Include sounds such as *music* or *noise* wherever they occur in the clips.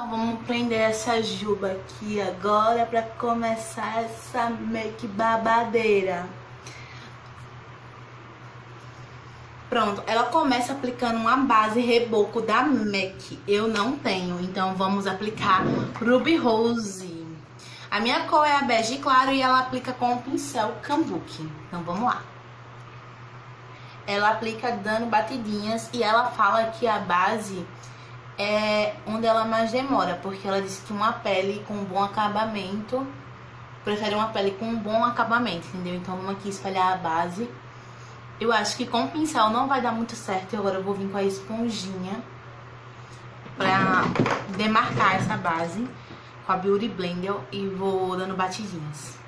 Então vamos prender essa juba aqui agora pra começar essa make babadeira. Pronto, ela começa aplicando uma base reboco da MAC. Eu não tenho, então vamos aplicar Ruby Rose. A minha cor é a bege claro e ela aplica com o pincel Kambuki. Então vamos lá. Ela aplica dando batidinhas e ela fala que a base é onde ela mais demora, porque ela disse que uma pele com bom acabamento prefere uma pele com bom acabamento, entendeu? Então vamos aqui espalhar a base. Eu acho que com o pincel não vai dar muito certo. Agora eu vou vir com a esponjinha pra demarcar essa base com a Beauty Blender e vou dando batidinhas.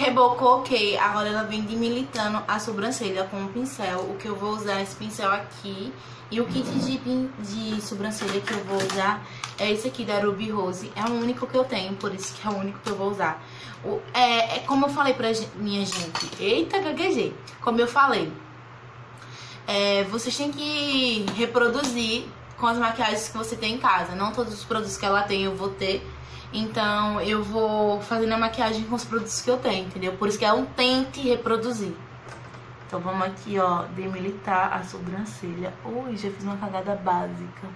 Rebocou, ok. Agora ela vem demilitando a sobrancelha com o pincel. O que eu vou usar é esse pincel aqui. E o kit de, de sobrancelha que eu vou usar é esse aqui da Ruby Rose. É o único que eu tenho, por isso que é o único que eu vou usar. O, é, é como eu falei pra minha gente. Eita, gaguejei. Como eu falei. É, vocês têm que reproduzir com as maquiagens que você tem em casa. Não todos os produtos que ela tem eu vou ter. Então eu vou fazendo a maquiagem com os produtos que eu tenho, entendeu? Por isso que é um tente reproduzir. Então vamos aqui, ó, demilitar a sobrancelha. Ui, já fiz uma cagada básica.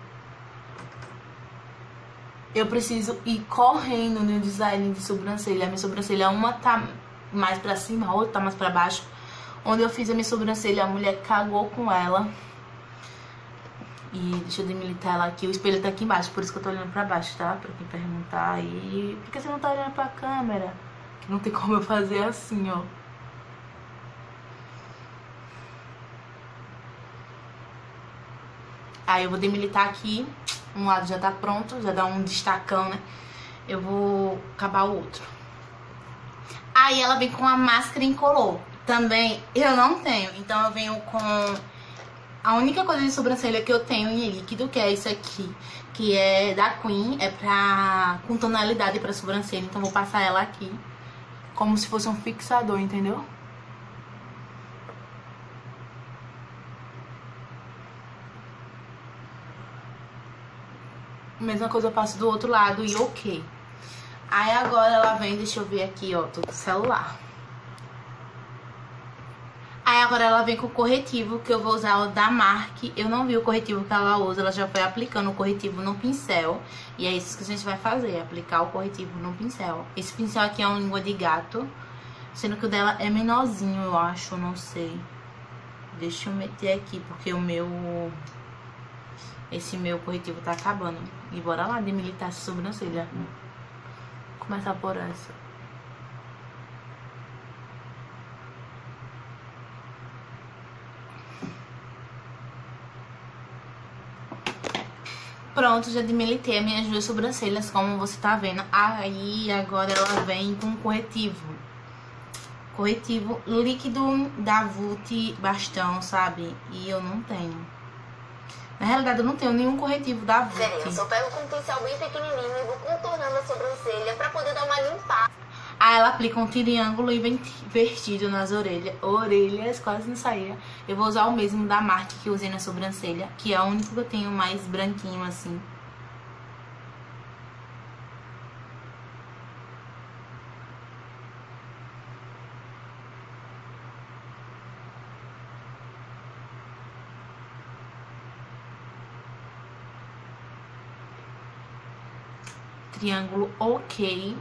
Eu preciso ir correndo no design de sobrancelha. A minha sobrancelha, uma tá mais pra cima, a outra tá mais pra baixo. Onde eu fiz a minha sobrancelha, a mulher cagou com ela. E deixa eu demilitar ela aqui. O espelho tá aqui embaixo, por isso que eu tô olhando pra baixo, tá? Pra quem perguntar aí. Por que você não tá olhando pra câmera? Não tem como eu fazer assim, ó. Aí eu vou demilitar aqui. Um lado já tá pronto, já dá um destacão, né? Eu vou acabar o outro. Aí ela vem com a máscara incolor. Também eu não tenho, então eu venho com a única coisa de sobrancelha que eu tenho em líquido, que é isso aqui, que é da Queen, é pra com tonalidade pra sobrancelha, então vou passar ela aqui como se fosse um fixador, entendeu? Mesma coisa eu passo do outro lado e ok. Aí agora ela vem, deixa eu ver aqui, ó, tô com o celular. Aí agora ela vem com o corretivo, que eu vou usar o da Mark. Eu não vi o corretivo que ela usa, ela já foi aplicando o corretivo no pincel. E é isso que a gente vai fazer, aplicar o corretivo no pincel. Esse pincel aqui é um língua de gato, sendo que o dela é menorzinho, eu acho, não sei. Deixa eu meter aqui, porque o meu esse meu corretivo tá acabando. E bora lá demilitar essa sobrancelha. Vou começar por essa. Pronto, já demilitei as minhas duas sobrancelhas, como você tá vendo. Aí, agora ela vem com corretivo. Corretivo líquido da Vult Bastão, sabe? E eu não tenho. Na realidade, eu não tenho nenhum corretivo da Vult. Eu só pego com um pincel bem pequenininho e vou contornando a sobrancelha pra poder dar uma limpada. Aí ela aplica um triângulo invertido nas orelhas. Orelhas, quase não saía. Eu vou usar o mesmo da marca que usei na sobrancelha, que é o único que eu tenho mais branquinho assim. triângulo ok.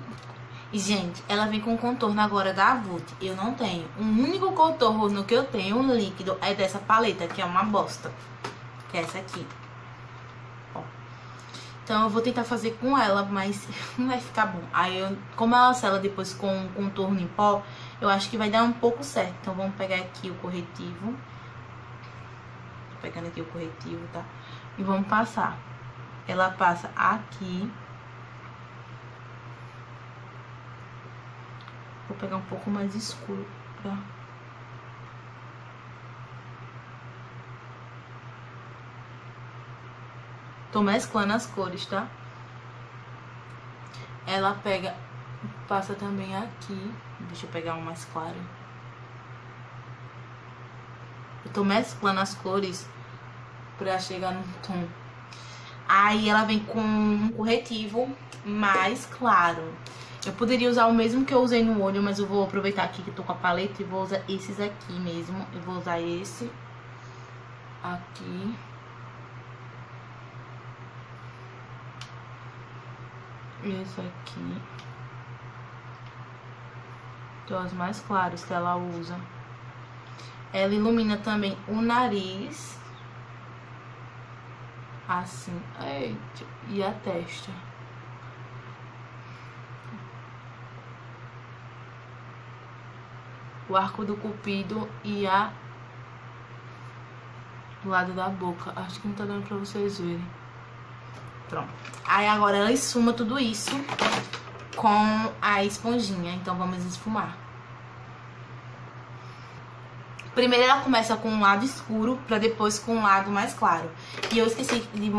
E, gente, ela vem com contorno agora da Avult. Eu não tenho. O único contorno que eu tenho, um líquido, é dessa paleta, que é uma bosta. Que é essa aqui. Ó. Então, eu vou tentar fazer com ela, mas *laughs* não vai ficar bom. Aí, eu, como ela sela depois com contorno em pó, eu acho que vai dar um pouco certo. Então, vamos pegar aqui o corretivo. Tô pegando aqui o corretivo, tá? E vamos passar. Ela passa aqui Vou pegar um pouco mais escuro pra... Tô mesclando as cores, tá? Ela pega, passa também aqui. Deixa eu pegar um mais claro. Eu tô mesclando as cores pra chegar no tom. Aí ela vem com um corretivo mais claro. Eu poderia usar o mesmo que eu usei no olho, mas eu vou aproveitar aqui que tô com a paleta e vou usar esses aqui mesmo. Eu vou usar esse aqui. Esse aqui. Então, os mais claros que ela usa. Ela ilumina também o nariz. Assim. Eita. E a testa. O arco do cupido e a do lado da boca. Acho que não tá dando pra vocês verem. Pronto. Aí agora ela esfuma tudo isso com a esponjinha. Então vamos esfumar. Primeiro ela começa com um lado escuro pra depois com um lado mais claro. E eu esqueci de,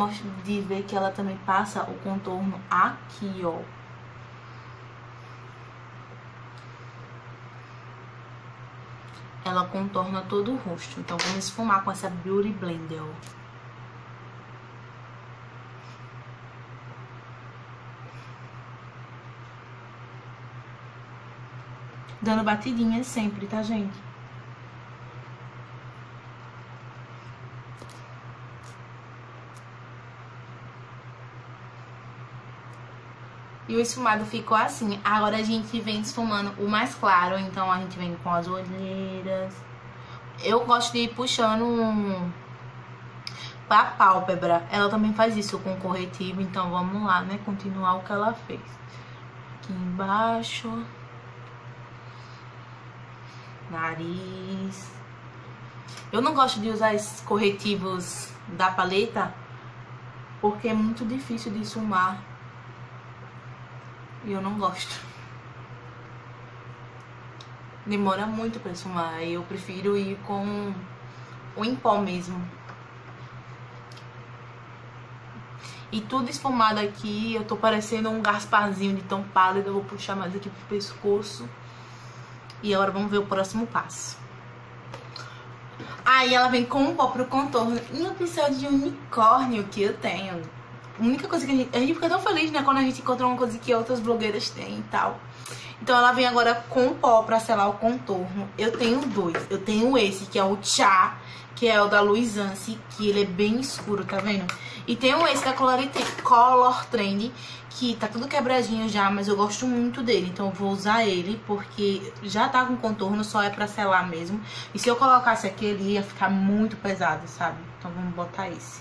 de ver que ela também passa o contorno aqui, ó. Ela contorna todo o rosto. Então vamos esfumar com essa Beauty Blender. Dando batidinha sempre, tá, gente? O esfumado ficou assim. Agora a gente vem esfumando o mais claro. Então a gente vem com as olheiras. Eu gosto de ir puxando um... pra pálpebra. Ela também faz isso com corretivo. Então vamos lá, né? Continuar o que ela fez. Aqui embaixo. Nariz. Eu não gosto de usar esses corretivos da paleta. Porque é muito difícil de esfumar e eu não gosto. Demora muito pra esfumar. Eu prefiro ir com o em pó mesmo. E tudo esfumado aqui, eu tô parecendo um Gasparzinho de tão pálido. Eu vou puxar mais aqui pro pescoço. E agora vamos ver o próximo passo. Aí ela vem com um pó pro contorno e um pincel de unicórnio que eu tenho. A única coisa que a gente, a gente fica tão feliz, né, quando a gente encontra uma coisa que outras blogueiras têm e tal. Então ela vem agora com pó pra selar o contorno. Eu tenho dois. Eu tenho esse, que é o Chá, que é o da Luisance, que ele é bem escuro, tá vendo? E tenho esse da Color, Color Trend, que tá tudo quebradinho já, mas eu gosto muito dele. Então eu vou usar ele, porque já tá com contorno, só é pra selar mesmo. E se eu colocasse aqui, ele ia ficar muito pesado, sabe? Então vamos botar esse.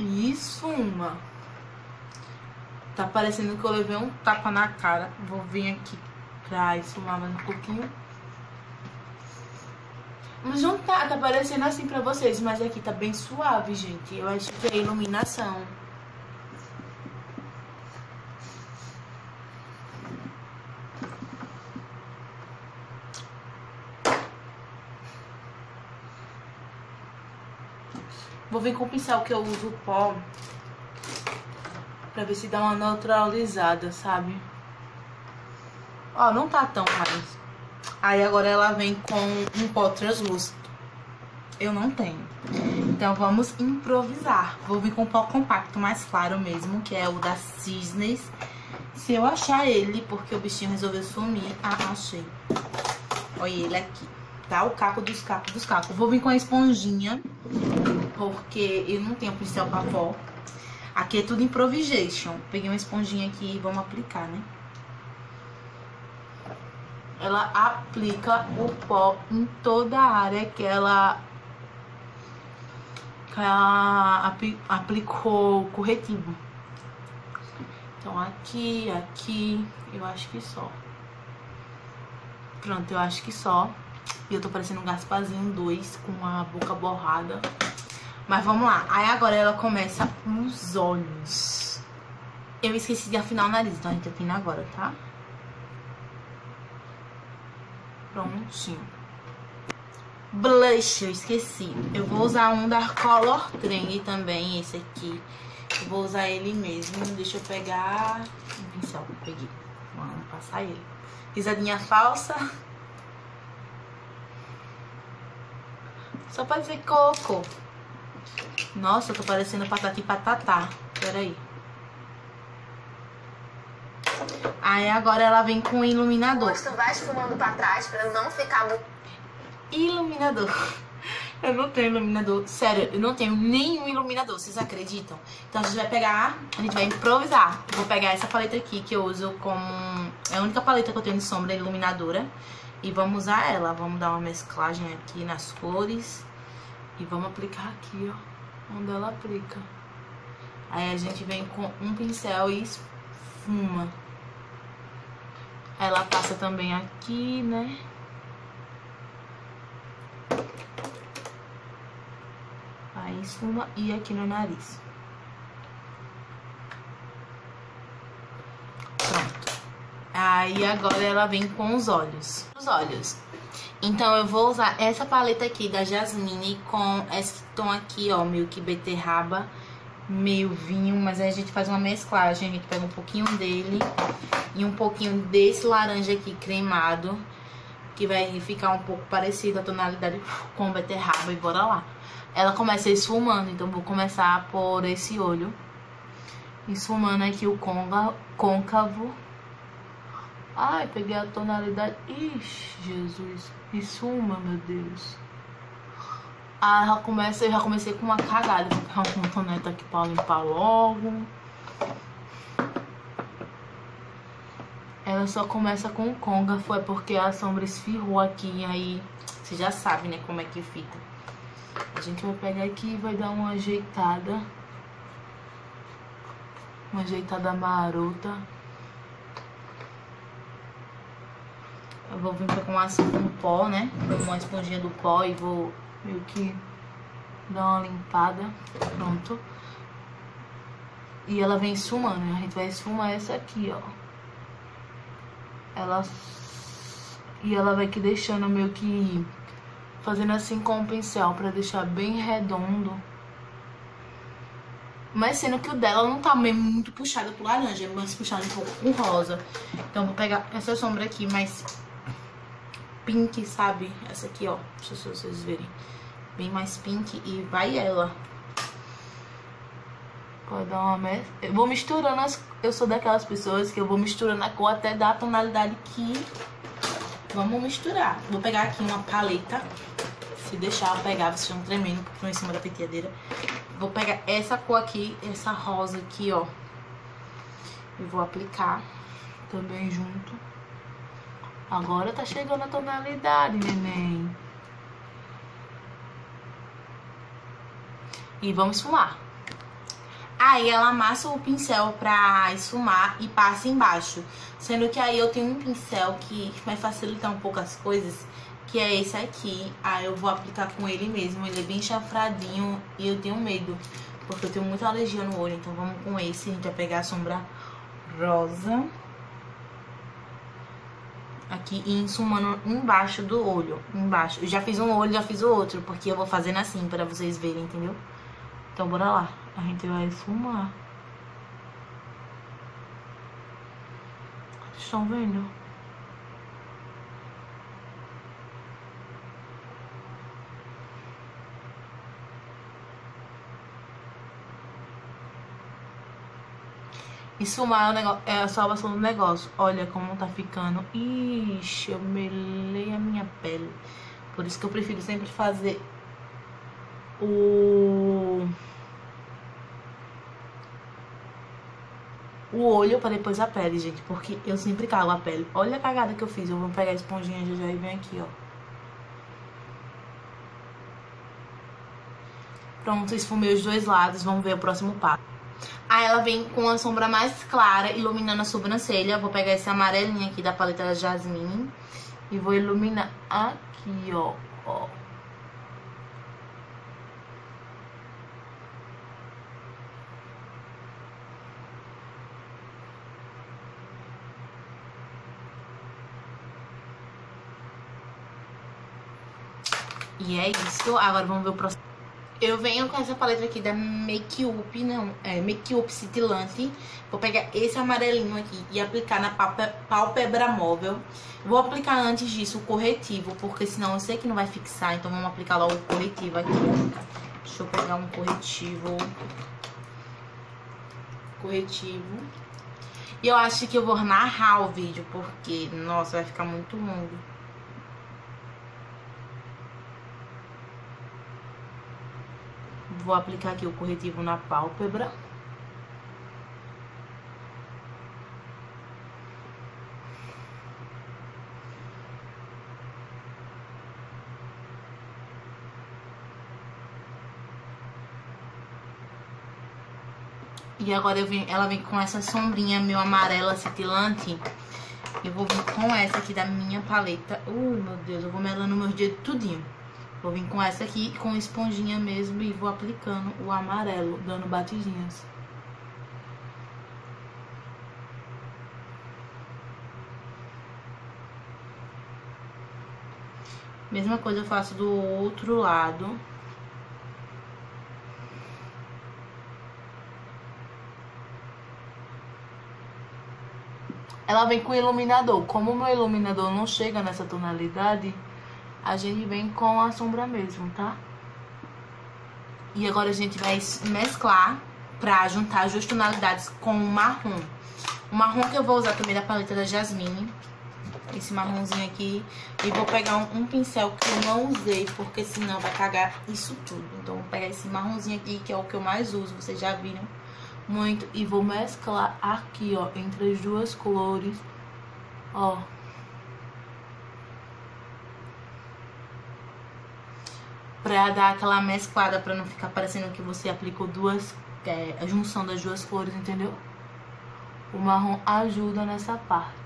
Isso, uma. Tá parecendo que eu levei um tapa na cara. Vou vir aqui pra esfumar mais um pouquinho. Mas não tá, tá parecendo assim pra vocês, mas aqui tá bem suave, gente. Eu acho que é iluminação. Vou vir com o pincel que eu uso pó. Pra ver se dá uma neutralizada, sabe? Ó, não tá tão mais. Aí agora ela vem com um pó translúcido. Eu não tenho. Então vamos improvisar. Vou vir com um pó compacto mais claro mesmo, que é o da Cisnes. Se eu achar ele, porque o bichinho resolveu sumir. Ah, achei. Olha ele aqui, tá? O caco dos cacos dos cacos. Vou vir com a esponjinha porque eu não tenho pincel pra pó. Aqui é tudo improvisation. Peguei uma esponjinha aqui e vamos aplicar, né? Ela aplica o pó em toda a área que ela, que ela aplicou corretivo. Então aqui, aqui, eu acho que só. Pronto, eu acho que só. E eu tô parecendo um Gasparzinho 2 com a boca borrada. Mas vamos lá. Aí agora ela começa os olhos. Eu esqueci de afinar o nariz, então a gente afina agora, tá? Prontinho. blush, eu esqueci. Eu vou usar um da Color Trend também, esse aqui. Eu vou usar ele mesmo. Deixa eu pegar o pincel. Peguei. Vamos passar ele. Risadinha falsa. Só pra dizer coco. Nossa, eu tô parecendo patati patatá. Peraí. Aí agora ela vem com iluminador. O rosto vai esfumando pra trás pra não ficar... Iluminador. *laughs* Eu não tenho iluminador. Sério, eu não tenho nenhum iluminador, vocês acreditam? Então a gente vai pegar, a gente vai improvisar. vou pegar essa paleta aqui que eu uso como... É a única paleta que eu tenho de sombra iluminadora. E vamos usar ela. Vamos dar uma mesclagem aqui nas cores. E vamos aplicar aqui, ó. Onde ela aplica. Aí a gente vem com um pincel e esfuma. Ela passa também aqui, né? Aí esfuma e aqui no nariz. Pronto. Aí agora ela vem com os olhos. Os olhos. Então eu vou usar essa paleta aqui da Jasmine com esse tom aqui, ó, meio que beterraba meio vinho, mas aí a gente faz uma mesclagem, a gente pega um pouquinho dele e um pouquinho desse laranja aqui cremado, que vai ficar um pouco parecido a tonalidade com beterraba e bora lá. Ela começa esfumando, então vou começar por esse olho, esfumando aqui o côncavo. Ai, peguei a tonalidade, ixi, Jesus, esfuma, meu Deus. Ah, já comecei, já comecei com uma cagada. Vou pegar um cotonete aqui pra limpar logo. Ela só começa com conga, foi porque a sombra esfirrou aqui. E aí, você já sabe, né, como é que fica. A gente vai pegar aqui e vai dar uma ajeitada. Uma ajeitada marota. Eu vou vir com um pó, né? Uma esponjinha do pó e vou meio que dar uma limpada, pronto. E ela vem esfumando, a gente vai esfumar essa aqui, ó. Ela... E ela vai que deixando meio que... Fazendo assim com o pincel, pra deixar bem redondo. Mas sendo que o dela não tá mesmo muito puxada pro laranja, é mais puxada um pouco pro rosa. Então vou pegar essa sombra aqui mais pink, sabe? Essa aqui, ó. Deixa eu vocês verem. Bem mais pink e vai ela. Pode dar uma mescla. Eu vou misturando as... Eu sou daquelas pessoas que eu vou misturando a cor até dar a tonalidade que... Vamos misturar. Vou pegar aqui uma paleta. Se deixar eu pegar, vocês estão tremendo porque estão em cima da penteadeira. Vou pegar essa cor aqui, essa rosa aqui, ó. E vou aplicar também junto. Agora tá chegando a tonalidade, neném. E vamos esfumar. Aí ela amassa o pincel pra esfumar e passa embaixo. Sendo que aí eu tenho um pincel que vai facilitar um pouco as coisas, que é esse aqui. Aí eu vou aplicar com ele mesmo. Ele é bem chafradinho e eu tenho medo, porque eu tenho muita alergia no olho. Então vamos com esse, a gente vai pegar a sombra rosa aqui e ensumando embaixo do olho, embaixo. Eu já fiz um olho, já fiz o outro, porque eu vou fazendo assim pra vocês verem, entendeu? Então bora lá, a gente vai esfumar. Estão vendo? É, o negócio, é a salvação do negócio. Olha como tá ficando. Ixi, eu melei a minha pele. Por isso que eu prefiro sempre fazer o... O olho para depois a pele, gente. Porque eu sempre cago a pele. Olha a cagada que eu fiz. Eu vou pegar a esponjinha já já e vem aqui, ó. Pronto, esfumei os dois lados. Vamos ver o próximo passo. Aí ela vem com a sombra mais clara, iluminando a sobrancelha. Vou pegar esse amarelinho aqui da paleta da Jasmine e vou iluminar aqui, ó. ó. E é isso. Agora vamos ver o próximo. Eu venho com essa paleta aqui da Make Up, não, é Make Up Cintilante. Vou pegar esse amarelinho aqui e aplicar na pálpebra móvel. Vou aplicar antes disso o corretivo, porque senão eu sei que não vai fixar, então vamos aplicar logo o corretivo aqui. Deixa eu pegar um corretivo. Corretivo. E eu acho que eu vou narrar o vídeo, porque, nossa, vai ficar muito longo. Vou aplicar aqui o corretivo na pálpebra. E agora vim, ela vem com essa sombrinha meio amarela cintilante. Eu vou vir com essa aqui da minha paleta. Uh, meu Deus, eu vou melando meus dedos tudinho. Vou vir com essa aqui, com esponjinha mesmo, e vou aplicando o amarelo, dando batidinhas. Mesma coisa eu faço do outro lado. Ela vem com iluminador. Como o meu iluminador não chega nessa tonalidade, a gente vem com a sombra mesmo, tá? E agora a gente vai mesclar pra juntar as duas tonalidades com o marrom. O marrom que eu vou usar também da paleta da Jasmine. Esse marronzinho aqui. E vou pegar um, um pincel que eu não usei, porque senão vai cagar isso tudo. Então vou pegar esse marronzinho aqui, que é o que eu mais uso, vocês já viram muito. E vou mesclar aqui, ó, entre as duas cores, ó. Pra dar aquela mesclada, pra não ficar parecendo que você aplicou duas, é, a junção das duas cores, entendeu? O marrom ajuda nessa parte.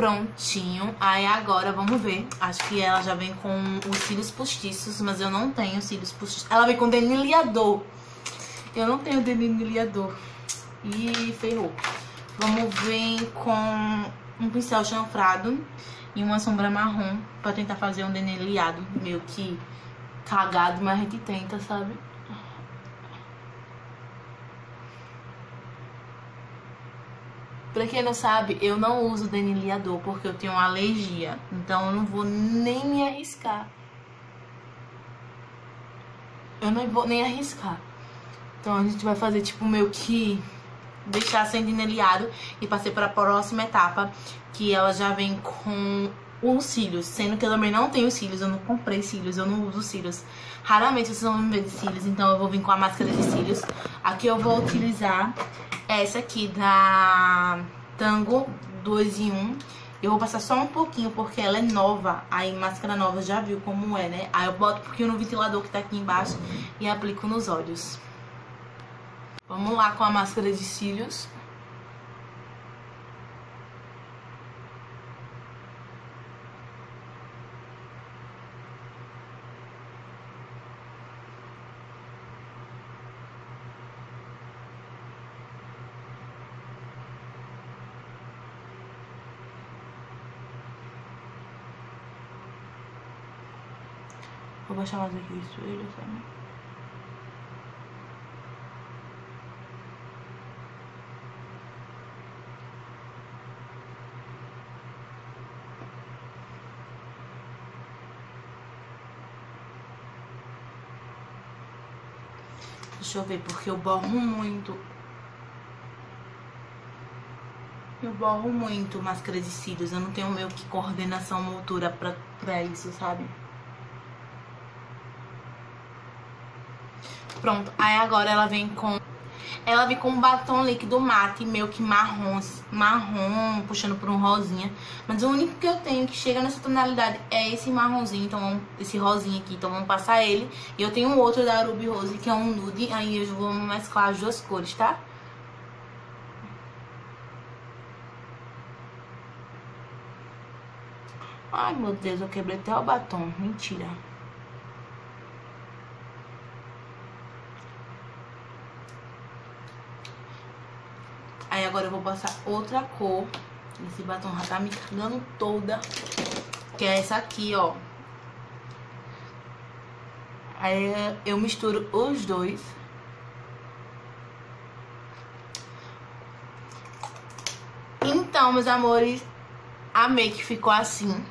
prontinho. Aí agora, vamos ver. Acho que ela já vem com os cílios postiços, mas eu não tenho cílios postiços. Ela vem com delineador. Eu não tenho delineador. E ferrou. Vamos ver com um pincel chanfrado e uma sombra marrom pra tentar fazer um delineado meio que cagado, mas a gente tenta, sabe? Pra quem não sabe, eu não uso delineador porque eu tenho uma alergia. Então eu não vou nem me arriscar. Eu não vou nem arriscar. Então a gente vai fazer tipo meio que deixar sem delineado e passei para a próxima etapa, que ela já vem com os cílios, sendo que eu também não tenho cílios, eu não comprei cílios, eu não uso cílios. Raramente vocês vão me ver de cílios, então eu vou vir com a máscara de cílios. Aqui eu vou utilizar essa aqui da Tango 2 em 1. Eu vou passar só um pouquinho, porque ela é nova. Aí, máscara nova, já viu como é, né? Aí eu boto um pouquinho no ventilador que tá aqui embaixo e aplico nos olhos. Vamos lá com a máscara de cílios. Vou baixar mais aqui o espelho, sabe? Deixa eu ver, porque eu borro muito. Eu borro muito máscara de cílios. Eu não tenho meio que coordenação motora pra, pra isso, sabe? Pronto, aí agora ela vem com... Ela vem com um batom líquido mate, meio que marrom, marrom, puxando por um rosinha. Mas o único que eu tenho que chega nessa tonalidade é esse marronzinho, então esse rosinha aqui, então vamos passar ele. E eu tenho outro da Ruby Rose, que é um nude, aí eu vou mesclar as duas cores, tá? Ai, meu Deus, eu quebrei até o batom. Mentira. Agora eu vou passar outra cor Esse batom já tá me cagando toda. Que é essa aqui, ó. Aí eu misturo os dois. Então, meus amores, a make ficou assim.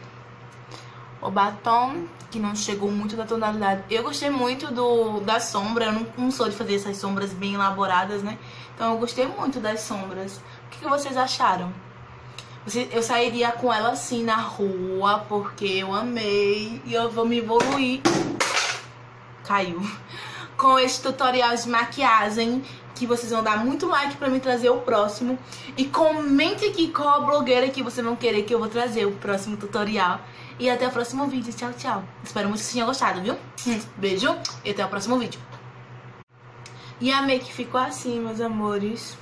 O batom, que não chegou muito da tonalidade. Eu gostei muito do da sombra. Eu não, não sou de fazer essas sombras bem elaboradas, né? Então eu gostei muito das sombras. O que, que vocês acharam? Eu sairia com ela assim na rua, porque eu amei. E eu vou me evoluir. Caiu. *laughs* Com esse tutorial de maquiagem que vocês vão dar muito like pra me trazer o próximo. E comente aqui qual a blogueira que você não querer que eu vou trazer o próximo tutorial. E até o próximo vídeo. Tchau, tchau. Espero muito que vocês tenham gostado, viu? Hum, beijo e até o próximo vídeo. E a make ficou assim, meus amores.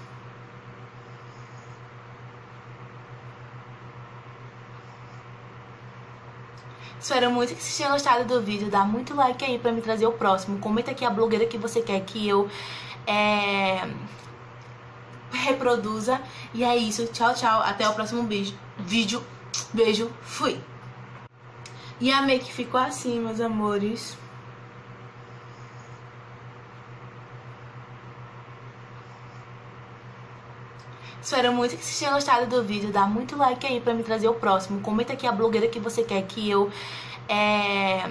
Espero muito que vocês tenham gostado do vídeo. Dá muito like aí pra me trazer o próximo. Comenta aqui a blogueira que você quer que eu é, reproduza. E é isso. Tchau, tchau. Até o próximo beijo. vídeo. Beijo. Fui. E a make ficou assim, meus amores. Espero muito que vocês tenham gostado do vídeo. Dá muito like aí pra me trazer o próximo. Comenta aqui a blogueira que você quer que eu é,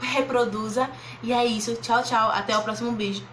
reproduza. E é isso. Tchau, tchau. Até o próximo beijo.